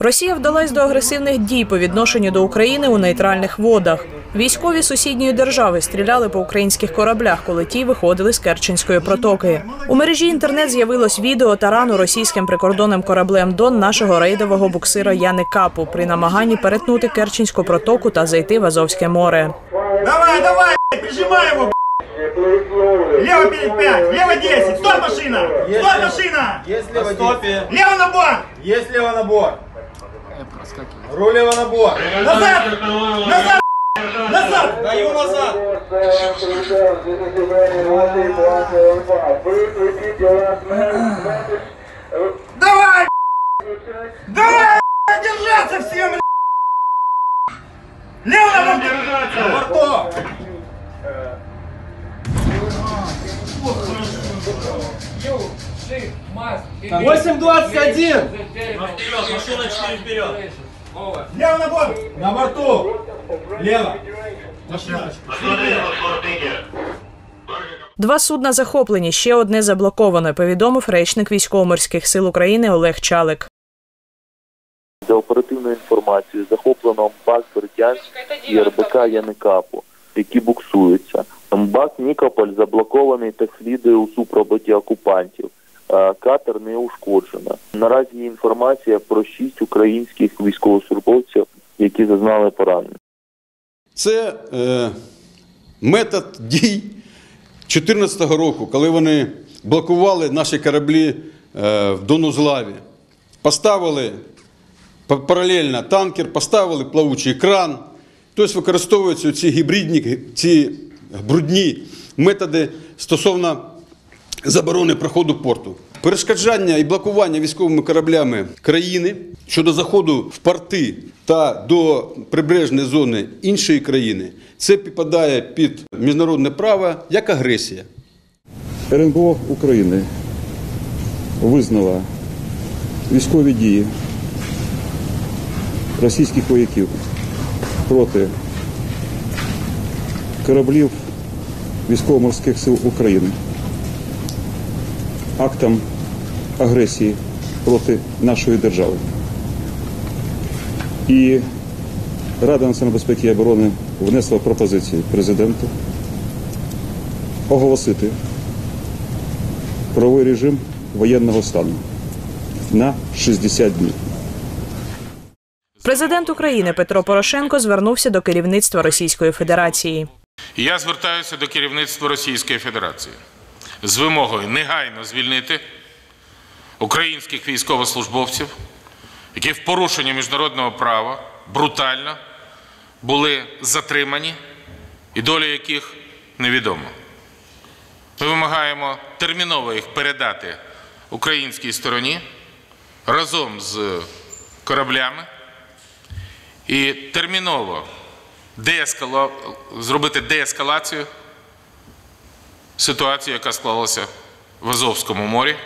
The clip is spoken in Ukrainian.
Росія вдалась до агресивних дій по відношенню до України у нейтральних водах. Військові сусідньої держави стріляли по українських кораблях, коли ті виходили з Керченської протоки. У мережі інтернет з'явилось відео тарану російським прикордонним кораблем Дон нашого рейдового буксира Яни Капу при намаганні перетнути Керченську протоку та зайти в Азовське море. Давай, давай, блядь. Лево 5, лево 10, стоп машина, стоп машина, Есть лево стопе. лево на борт, Есть лево на борт. Руль лево на борт. назад, назад, назад. Даю назад. Давай, давай, держаться всем. Лево на борт держаться. На борту. Восемь двадцать один. Лево на борт. На борту. Лево. Два судна захоплені, ще одне заблоковано. Повідомив речник військово-морських сил України Олег Чалик. За оперативною інформацією захоплено МБАК Бердянськ і РБК Яникапу, які буксуються. МБАК Нікополь заблокований та слідує у супроводі окупантів. Е, Катер не ушкоджено. Наразі є інформація про шість українських військовослужбовців, які зазнали поранень. Це е, метод дій 2014 року, коли вони блокували наші кораблі е, в Донузлаві. Поставили паралельно танкер, поставили плавучий кран. Тобто використовуються ці гібридні, ці брудні методи стосовно заборони проходу порту. Перешкоджання і блокування військовими кораблями країни щодо заходу в порти та до прибережної зони іншої країни це підпадає під міжнародне право як агресія. РНБО України визнала військові дії російських вояків проти кораблів військово-морських сил України актом агресії проти нашої держави. І Рада національної безпеки і оборони внесла пропозиції президенту оголосити правовий режим воєнного стану на 60 днів. Президент України Петро Порошенко звернувся до керівництва Російської Федерації. Я звертаюся до керівництва Російської Федерації з вимогою негайно звільнити українських військовослужбовців, які в порушенні міжнародного права брутально були затримані і доля яких невідома. Ми вимагаємо терміново їх передати українській стороні разом з кораблями і терміново деескала... зробити деескалацію ситуації, яка склалася в Азовському морі.